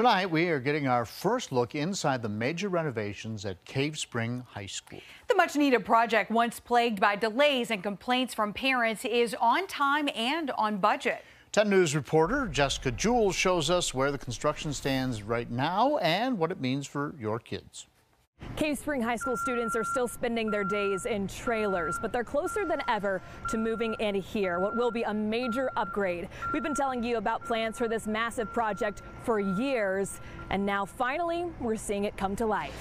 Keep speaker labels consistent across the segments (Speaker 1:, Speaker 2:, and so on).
Speaker 1: Tonight, we are getting our first look inside the major renovations at Cave Spring High School.
Speaker 2: The much needed project, once plagued by delays and complaints from parents, is on time and on budget.
Speaker 1: 10 News reporter Jessica Jewell shows us where the construction stands right now and what it means for your kids.
Speaker 3: Cave Spring High School students are still spending their days in trailers, but they're closer than ever to moving in here, what will be a major upgrade. We've been telling you about plans for this massive project for years, and now finally we're seeing it come to life.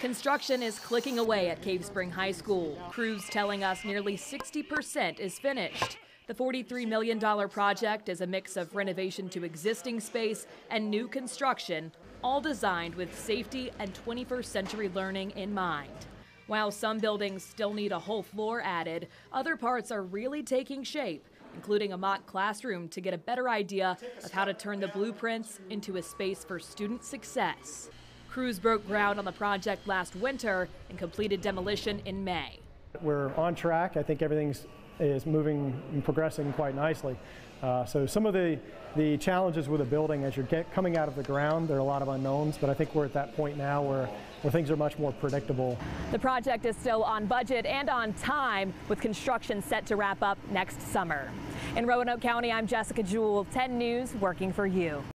Speaker 3: Construction is clicking away at Cave Spring High School. Crews telling us nearly 60% is finished. The $43 million project is a mix of renovation to existing space and new construction, all designed with safety and 21st century learning in mind. While some buildings still need a whole floor added, other parts are really taking shape, including a mock classroom to get a better idea of how to turn the blueprints into a space for student success. Crews broke ground on the project last winter and completed demolition in May.
Speaker 4: We're on track. I think everything's is moving and progressing quite nicely. Uh, so some of the, the challenges with a building as you're get, coming out of the ground, there are a lot of unknowns, but I think we're at that point now where, where things are much more predictable.
Speaker 3: The project is still on budget and on time with construction set to wrap up next summer. In Roanoke County, I'm Jessica Jewell, 10 News, working for you.